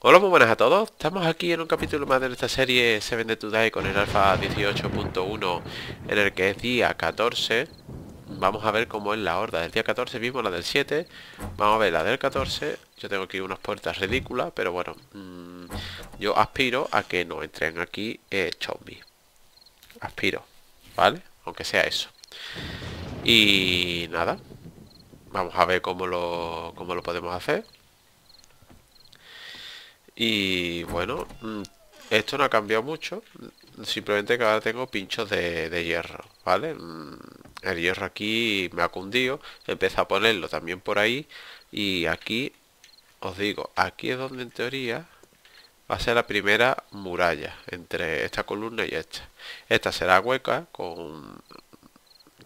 Hola, muy buenas a todos. Estamos aquí en un capítulo más de nuestra serie Seven Day Today con el alfa 18.1 en el que es día 14. Vamos a ver cómo es la horda del día 14, mismo la del 7. Vamos a ver la del 14. Yo tengo aquí unas puertas ridículas, pero bueno, mmm, yo aspiro a que no entren aquí eh. Aspiro, ¿vale? Aunque sea eso. Y nada, vamos a ver cómo lo, cómo lo podemos hacer. Y bueno, mm, esto no ha cambiado mucho. Simplemente que ahora tengo pinchos de, hierro, ¿vale? Mm, el hierro aquí me ha cundido. Empecé a ponerlo también por ahí. Y aquí, os digo, aquí es donde en teoría va a ser la primera muralla entre esta columna y esta. Esta será hueca con,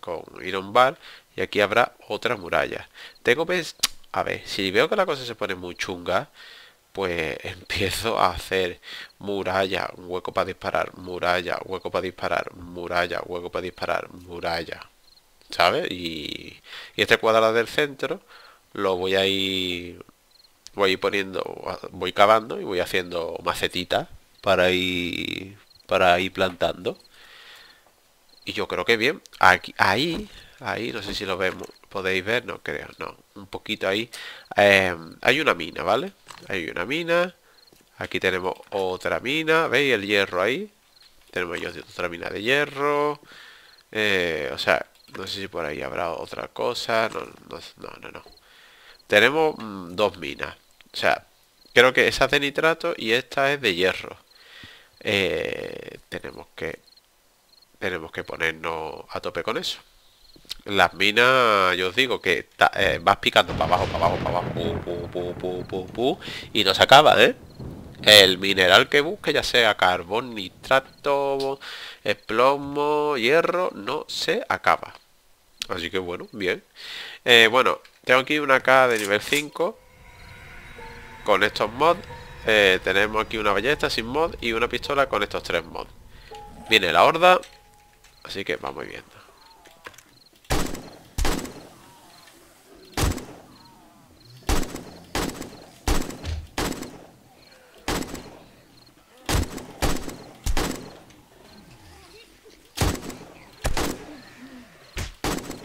con Iron Bar y aquí habrá otra muralla. Tengo pues, a ver, si veo que la cosa se pone muy chunga, pues empiezo a hacer muralla, hueco para disparar, muralla, hueco para disparar, muralla, hueco para disparar, muralla. ¿Sabes? Y, este cuadrado del centro lo voy a ir voy a ir poniendo voy cavando y voy haciendo macetitas para ir para ir plantando y yo creo que bien aquí ahí ahí no sé si lo vemos podéis ver no creo no un poquito ahí eh, hay una mina vale hay una mina. Aquí tenemos otra mina. ¿Veis el hierro ahí? Tenemos otra mina de hierro. Eh, o sea, no sé si por ahí habrá otra cosa. No, no, no, no. Tenemos mm, dos minas. O sea, creo que esa es de nitrato y esta es de hierro. Eh, tenemos que tenemos que ponernos a tope con eso las minas, yo os digo que eh, vas picando para abajo, para abajo, para abajo, y no se acaba, ¿eh? El mineral que busque, ya sea carbón, nitrato, plomo, hierro, no se acaba. Así que bueno, bien. Eh, bueno, tengo aquí una K de nivel 5 con estos mods. Eh, tenemos aquí una ballesta sin mod y una pistola con estos tres mods. Viene la horda, así que vamos viendo.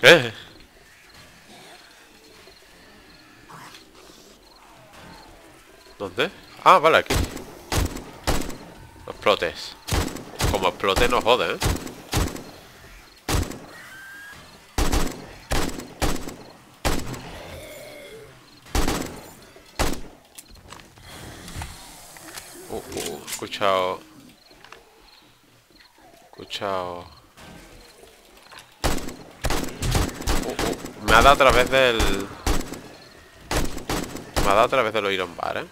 ¿Qué? ¿Dónde? Ah, vale, aquí Explotes Como explote no jode, ¿eh? Uh, uh, escuchado Escuchado Me ha dado a través del... Me ha dado a través del Iron Bar, ¿eh?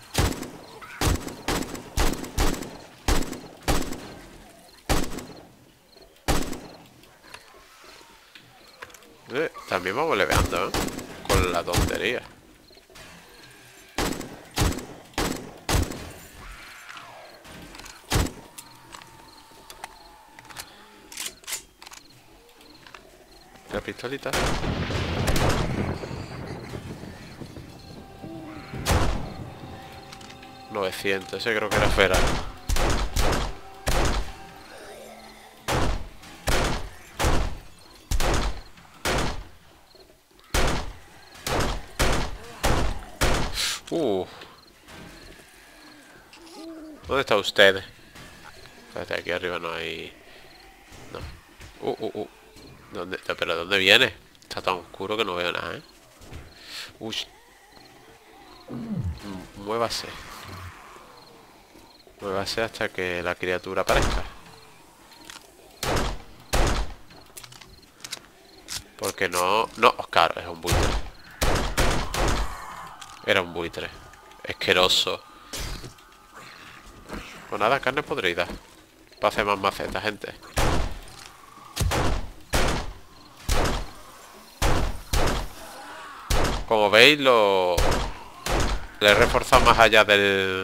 ¿eh? También vamos leveando, ¿eh? Con la tontería. La pistolita. 900, ese creo que era fuera. ¿Dónde está usted? Espérate, aquí arriba no hay... No. Uh, uh, uh. ¿Dónde? ¿Pero dónde viene? Está tan oscuro que no veo nada, ¿eh? Uy. Muévase. Muévase hasta que la criatura aparezca. Porque no... No, Oscar, es un buitre. Era un buitre. Esqueroso. Pues nada, carne podrida. Para hacer más macetas, gente. Como veis, lo... Le he reforzado más allá del,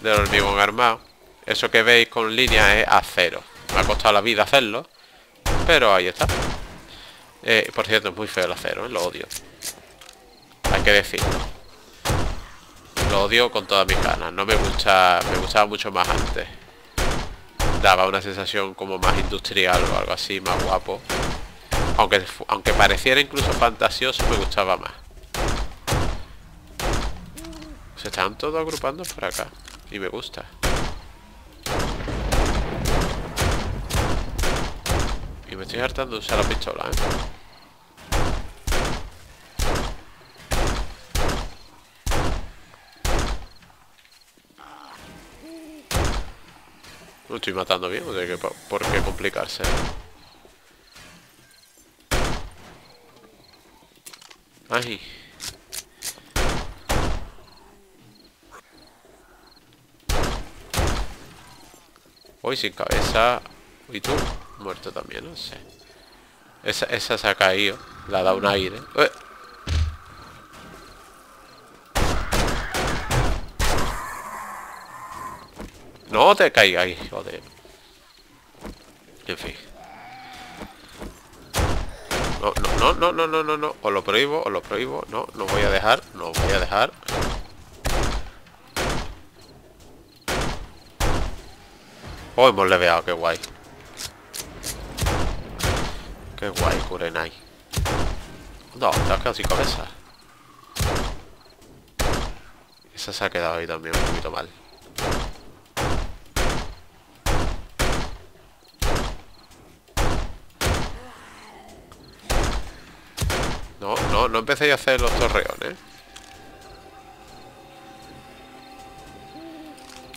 del hormigón armado. Eso que veis con línea es acero. Me ha costado la vida hacerlo. Pero ahí está. Eh, por cierto, es muy feo el acero, ¿eh? lo odio. Hay que decirlo. Lo odio con todas mis ganas. No me gusta... Me gustaba mucho más antes. Daba una sensación como más industrial o algo así, más guapo. Aunque, aunque pareciera incluso fantasioso, me gustaba más. Se están todos agrupando por acá. Y me gusta. Y me estoy hartando de usar la pistola, ¿eh? No estoy matando bien, o sea por qué complicarse. Ay. Voy sin cabeza. Y tú, muerto también, no sé. Esa, esa se ha caído. La da un aire. ¡Eh! Te caigas, joder. En fin. No, no, no, no, no, no, no. Os lo prohíbo, os lo prohíbo. No, no voy a dejar, no voy a dejar. Oh, hemos leveado, qué guay. Qué guay, Kurenai. No, te has quedado sin cabeza. Esa se ha quedado ahí también un poquito mal. No empecéis a hacer los torreones.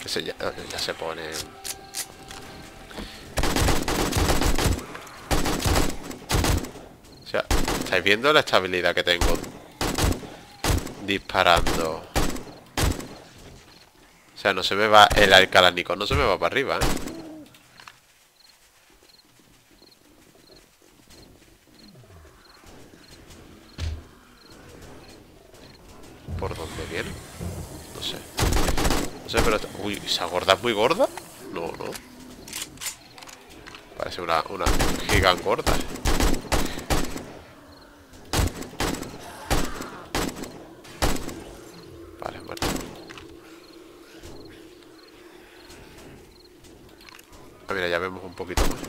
Se ya, ya se pone... O sea, ¿estáis viendo la estabilidad que tengo? Disparando. O sea, no se me va el alcalánico, no se me va para arriba, ¿eh? ¿Esa gorda es muy gorda? No, no. Parece una, una gigant gorda. Vale, bueno. Ah, mira, ya vemos un poquito más.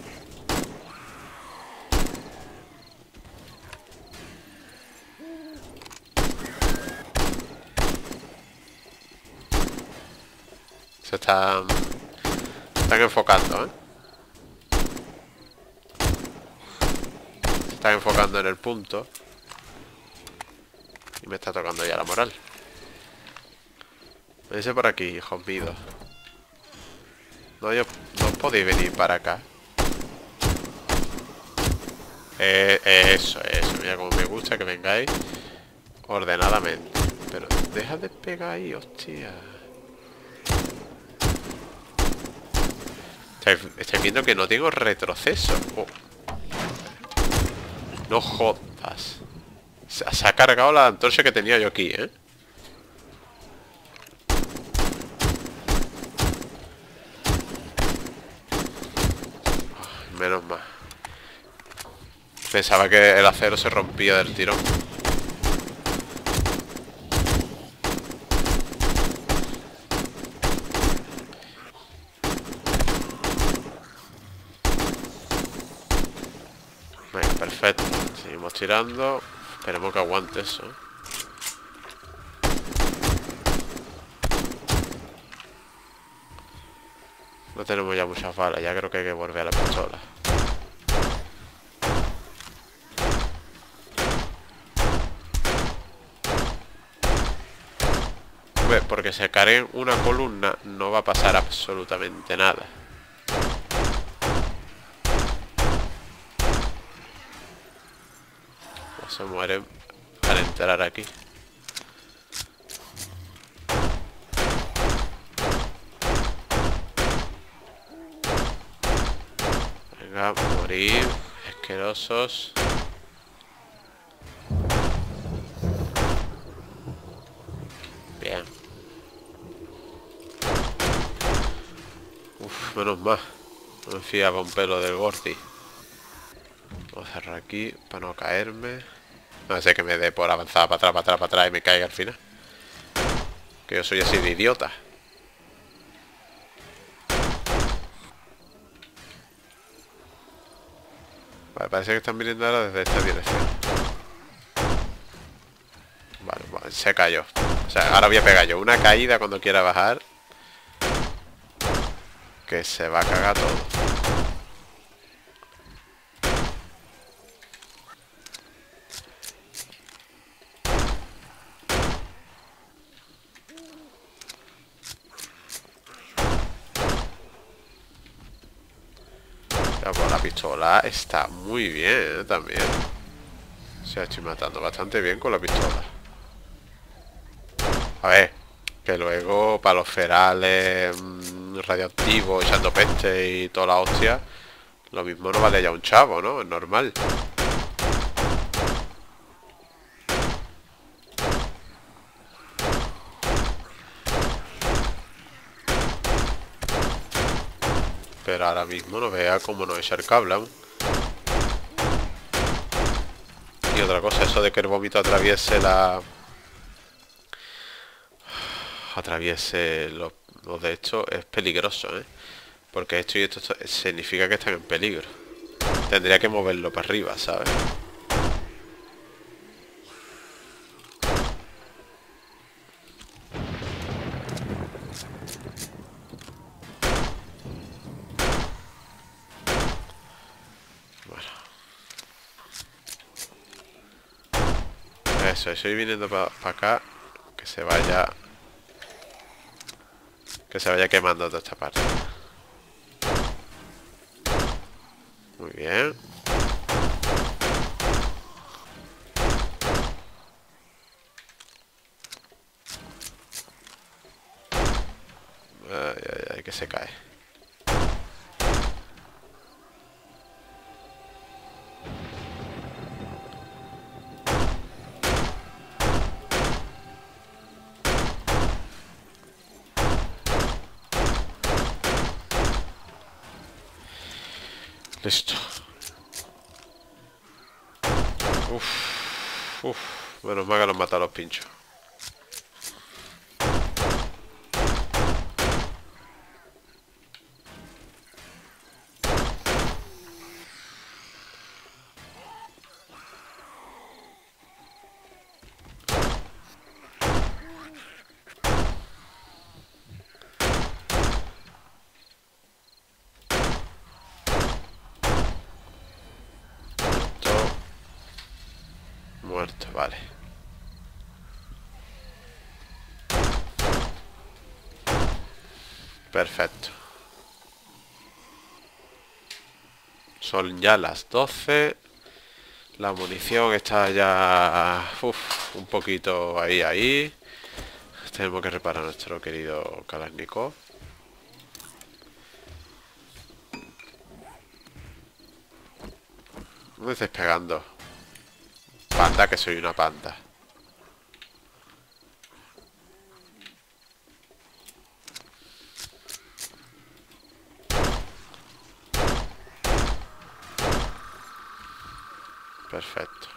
Se están... están enfocando, ¿eh? Están enfocando en el punto. Y me está tocando ya la moral. Vense por aquí, hijos míos. No, yo, podéis venir para acá. Eh, eso, eso. Mira como me gusta que vengáis ordenadamente. Pero deja de pegar ahí, hostia. Estáis viendo que no tengo retroceso. Oh. No jodas. Se, ha cargado la antorcha que tenía yo aquí, ¿eh? menos mal. Pensaba que el acero se rompía del tirón. Tirando. Esperemos que aguante eso. No tenemos ya muchas balas, ya creo que hay que volver a la pistola. porque se cargue una columna no va a pasar absolutamente nada. Se muere al entrar aquí. Venga, morir. Asquerosos. Bien. Uf, menos mal. No me fiaba un pelo del Gordy. Voy a cerrar aquí para no caerme. No sé que me dé por avanzar para atrás, para atrás, para atrás y me caiga al final. Que yo soy así de idiota. Vale, parece que están viniendo ahora desde esta dirección. Vale, vale, se cayó. O sea, ahora voy a pegar yo una caída cuando quiera bajar. Que se va a cagar todo. Pues la está muy bien ¿eh? también. O sea, estoy matando bastante bien con la pistola. A ver, que luego para los ferales mm, radioactivos, echando peste y toda la hostia, lo mismo no vale ya un chavo, ¿no? Es normal. Pero ahora mismo no vea cómo no echar cable Y otra cosa, eso de que el vómito atraviese la... Atraviese los, de esto es peligroso, ¿eh? Porque esto y esto significa que están en peligro. Tendría que moverlo para arriba, ¿sabes? Eso, estoy viniendo para acá. Que se vaya... Que se vaya quemando toda esta parte. Muy bien. Ay, ay, ay, que se cae. Listo. Uf, uf. Menos mal que los mata a los pinchos. Vale. Perfecto. Son ya las 12. La munición está ya un poquito ahí, ahí. Tenemos que reparar nuestro querido Kalashnikov. ¿Dónde estáis pegando? Panda, que soy una panda. Perfecto.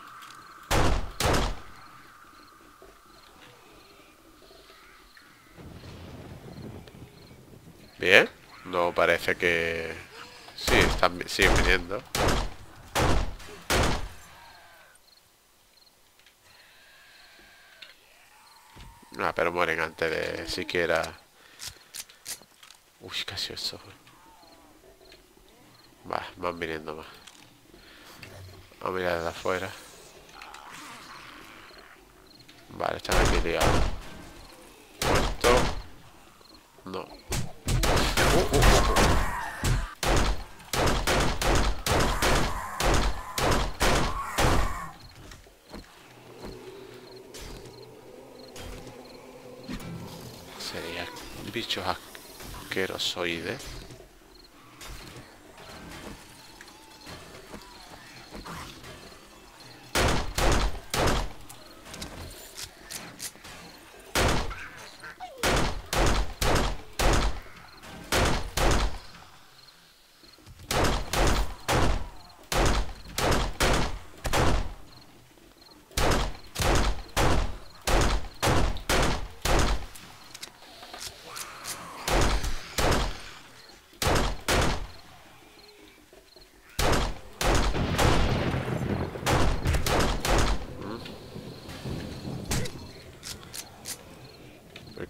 Bien. No parece que... Sí, están, siguen viniendo. Ah, pero mueren antes de siquiera... Uy, casi eso. Va, van viniendo más. A mirar desde afuera. Vale, están aquí liados. Muerto. No. Uh, uh, uh, bichos asquerosoides.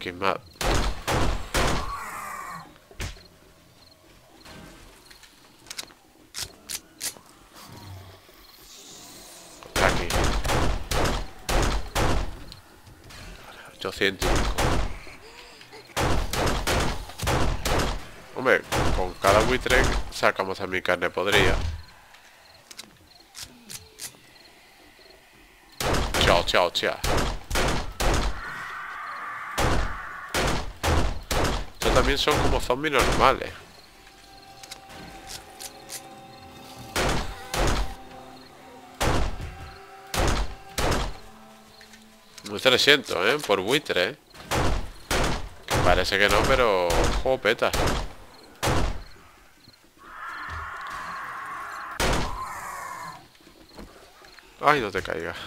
¿Quién más? Aquí. 800 y pico. Hombre, con cada buitre sacamos a mi carne podría. Chao, chao, chao. También son como zombies normales. Muy 300, ¿eh? Por buitre, ¿eh? Parece que no, pero... Juego peta. Ay, no te caigas.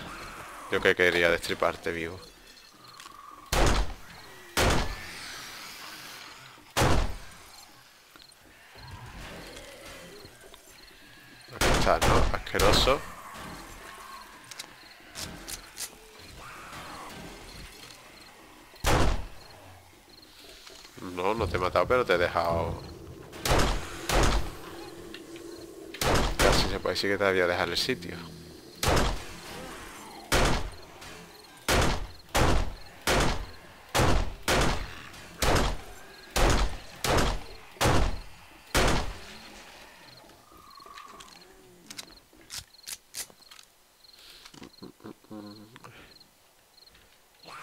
Yo que quería destriparte vivo. Asqueroso. No, no te he matado, pero te he dejado... Casi se puede decir que te había dejado el sitio.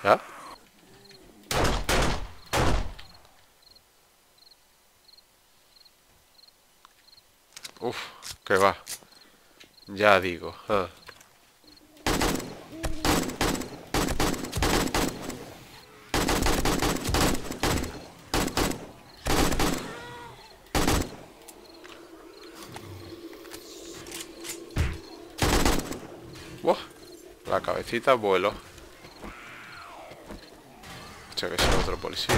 ¿Ya? Uf, que va. Ya digo. ah. La cabecita vuelo. Hostia, que es otro policía.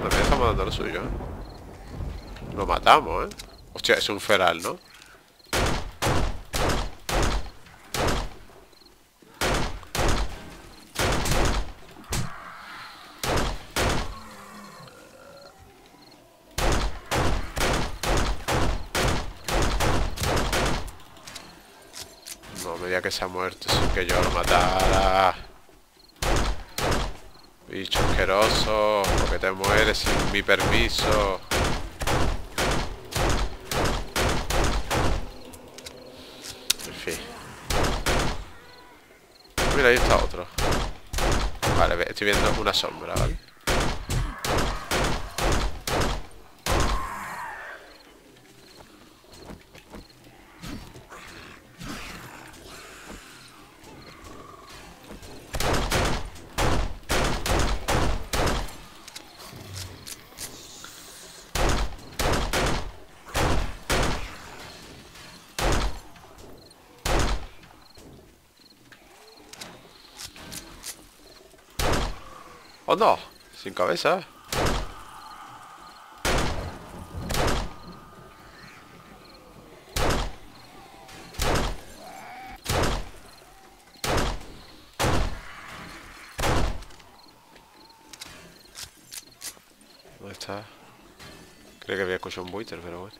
También estamos dando lo suyo, ¿eh? Lo matamos, ¿eh? Hostia, es un feral, ¿no? No me diga que se ha muerto sin que yo lo matara. Bicho asqueroso, porque te mueres sin mi permiso. En fin. Mira, ahí está otro. Vale, estoy viendo una sombra, ¿vale? ¡Oh, no! Sin cabeza. ¿Dónde está? Creo que había escuchado un buitre, pero bueno.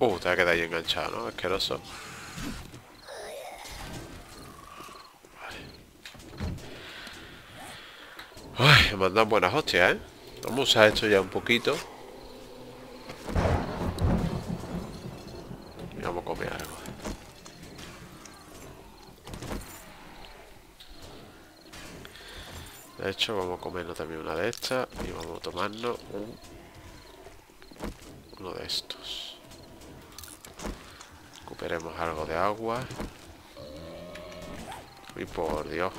Uh, te va a quedar ahí enganchado, ¿no? Asqueroso. Vale. Uy, me mandan buenas hostias, ¿eh? Vamos a usar esto ya un poquito. Y vamos a comer algo. De hecho, vamos a comernos también una de estas y vamos a tomarnos un... uno de estos. Recuperemos algo de agua. Uy, por Dios.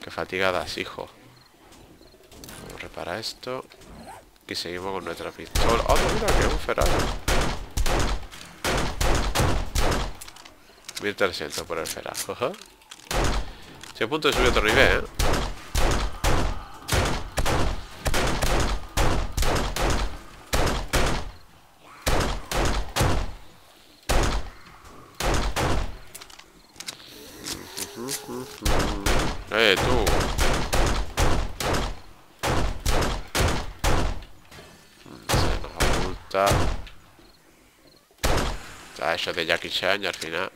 Qué fatigadas, hijo. Vamos a reparar esto. Y seguimos con nuestra pistola. ¡Oh, mira, un feral! 1300 por el feral. Ajá. Estoy a punto de subir otro nivel, ¿eh? Eh, tú. Se nos oculta. Hecho de Jackie Chan y al final...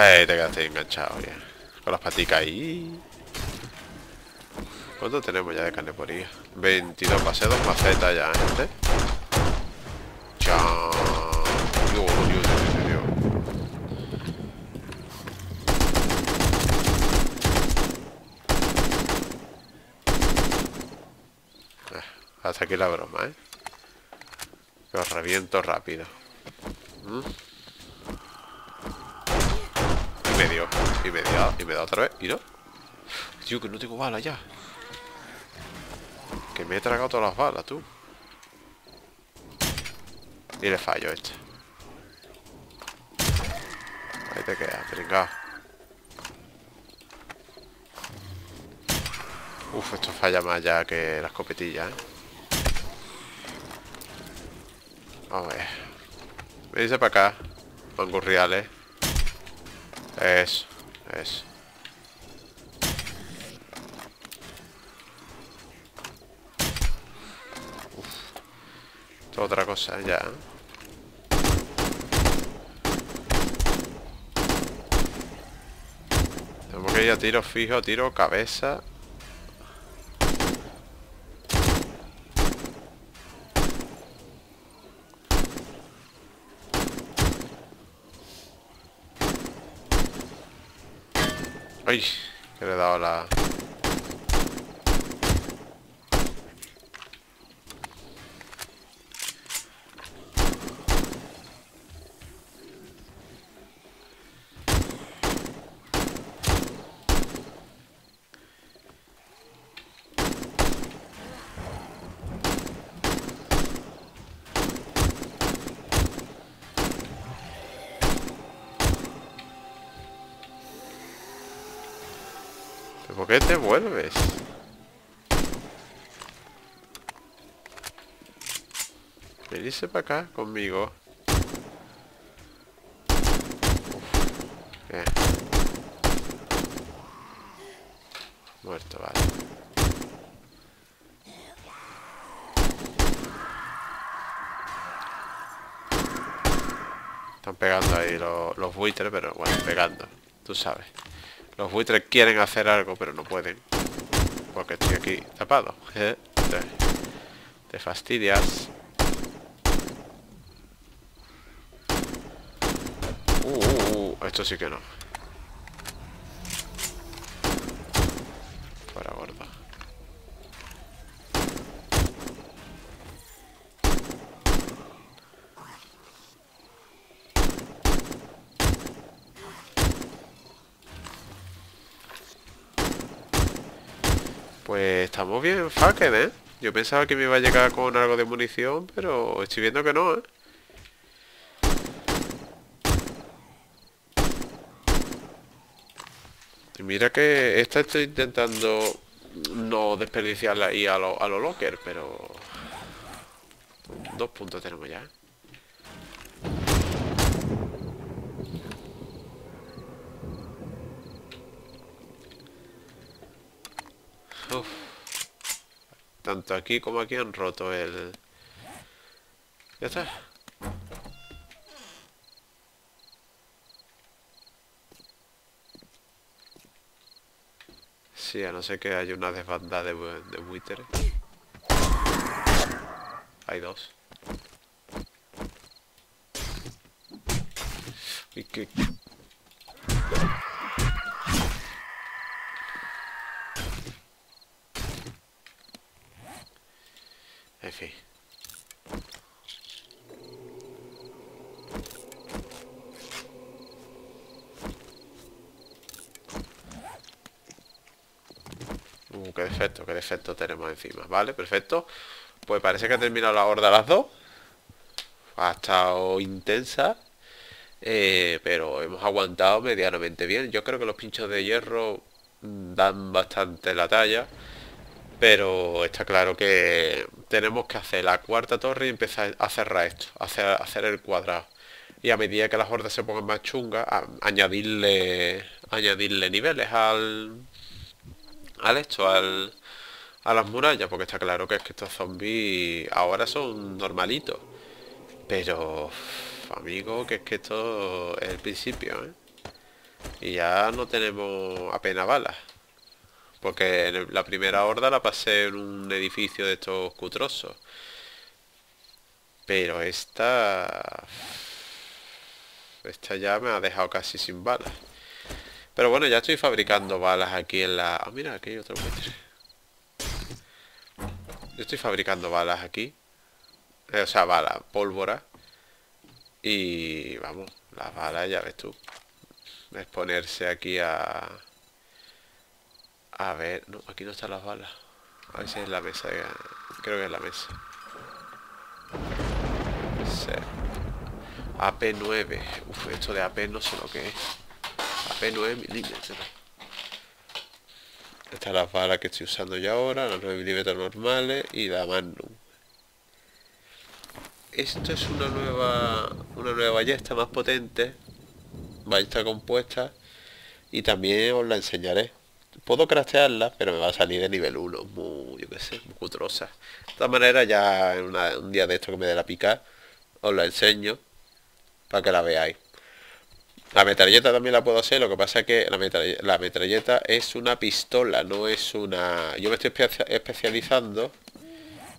Eh, te quedaste enganchado ya. Con las paticas ahí. ¿Cuánto tenemos ya de carneporía? 22 paseos, dos macetas ya, gente. Chao. Eh, Hasta aquí la broma, ¿eh? Que os reviento rápido. ¿Mm? Y me dio, y me dio, y me da otra vez, y no. Tío, que no tengo balas ya. Que me he tragado todas las balas, tú. Y le fallo este. Ahí te quedas, pringao. Uf, esto falla más ya que la escopetilla, ¿eh? Vamos a ver. Me dice para acá. Mangurriales. Eso, eso. Uf. Esto es otra cosa ya. Tenemos que ir a tiro fijo, tiro cabeza. Ay, que le he dado la... qué te vuelves? Venirse para acá conmigo. Muerto, vale. Están pegando ahí los buitres, pero bueno, pegando. Tú sabes. Los buitres quieren hacer algo, pero no pueden. Porque estoy aquí tapado. Eh, Te, fastidias. Uh, uh, uh, esto sí que no. Fucked, ¿eh? Yo pensaba que me iba a llegar con algo de munición, pero estoy viendo que no, ¿eh? Y mira que esta estoy intentando no desperdiciarla ahí a lo, a lo locker, pero... Dos puntos tenemos ya, ¿eh? Uf. Tanto aquí como aquí han roto el... Ya está. Sí, a no ser que haya una desbandada de, de buitres. Hay dos. Y que... En fin. qué defecto tenemos encima, ¿vale? Perfecto. Pues parece que ha terminado la horda a las dos. Ha estado intensa. Eh, pero hemos aguantado medianamente bien. Yo creo que los pinchos de hierro mm, dan bastante la talla. Pero está claro que tenemos que hacer la cuarta torre y empezar a cerrar esto, hacer, hacer el cuadrado. Y a medida que las hordas se pongan más chungas, añadirle añadirle niveles al al esto, al, a las murallas, porque está claro que es que estos zombies ahora son normalitos. Pero, amigo, que es que esto es el principio, ¿eh? Y ya no tenemos apenas balas. Porque la primera horda la pasé en un edificio de estos cutrosos. Pero esta... Esta ya me ha dejado casi sin balas. Pero bueno, ya estoy fabricando balas aquí en la... Ah, mira, aquí hay otro Yo estoy fabricando balas aquí. Eh, o sea, balas, pólvora. Y vamos, las balas ya ves tú. Es ponerse aquí a... A ver, no, aquí no están las balas. A ver si es la mesa. Creo que es la mesa. AP9. Uf, esto de AP no sé lo que es. AP9 milímetros. Esta es la bala que estoy usando yo ahora, las 9 milímetros normales y la Magnum. Esto es una nueva una nueva ballesta más potente, ballesta compuesta y también os la enseñaré. Puedo craftearla, pero me va a salir de nivel 1, muy, yo qué sé, muy cutrosa. De todas maneras, ya en un día de esto que me dé la pica, os la enseño para que la veáis. La metralleta también la puedo hacer, lo que pasa es que la, metralleta, es una pistola, no es una... Yo me estoy especializando,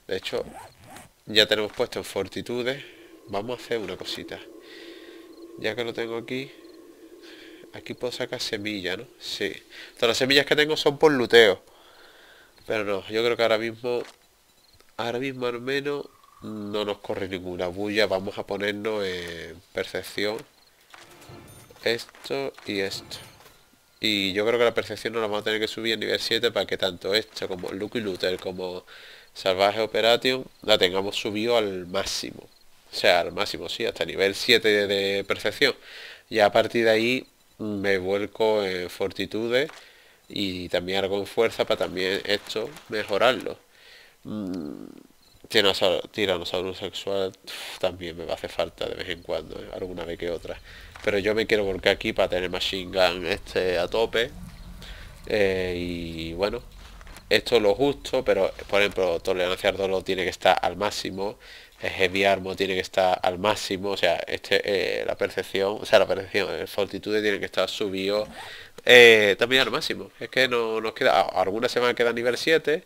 de hecho, ya tenemos puesto en fortitudes. Vamos a hacer una cosita. Ya que lo tengo aquí, aquí puedo sacar semillas, ¿no? Sí. Todas las semillas que tengo son por luteo. Pero no, yo creo que ahora mismo, ahora mismo al menos, no nos corre ninguna bulla. Vamos a ponernos en percepción esto y esto. Y yo creo que la percepción nos la vamos a tener que subir a nivel 7 para que tanto esto como Lucky Luther como Salvaje Operation la tengamos subido al máximo. O sea, al máximo, sí, hasta nivel 7 de percepción. Y a partir de ahí me vuelco en fortitudes y también algo en fuerza para también esto mejorarlo. Mm, tiranosaurio sexual también me va a hacer falta de vez en cuando, alguna vez que otra. Pero yo me quiero volcar aquí para tener Machine Gun este a tope. Eh, y bueno, esto es lo justo, pero por ejemplo, tolerancia al dolor tiene que estar al máximo. El heavy armo tiene que estar al máximo. O sea, este eh, la percepción, o sea, la percepción, el fortitude tiene que estar subido también al máximo. Es que no nos queda, algunas se van a quedar nivel 7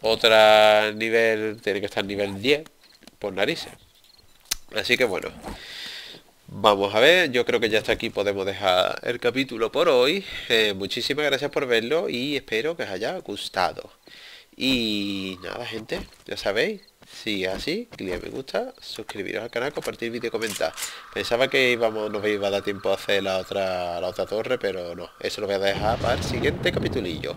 otra nivel, tiene que estar nivel 10 por narices. Así que bueno, vamos a ver, yo creo que ya hasta aquí podemos dejar el capítulo por hoy. Eh, muchísimas gracias por verlo y espero que os haya gustado. Y nada, gente, ya sabéis, si es así, clic me gusta, suscribiros al canal, compartir vídeo comentar. Pensaba que íbamos, nos iba a dar tiempo a hacer la otra, la otra torre, pero no, eso lo voy a dejar para el siguiente capitulillo.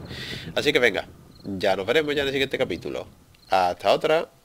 Así que venga, ya nos veremos ya en el siguiente capítulo. Hasta otra.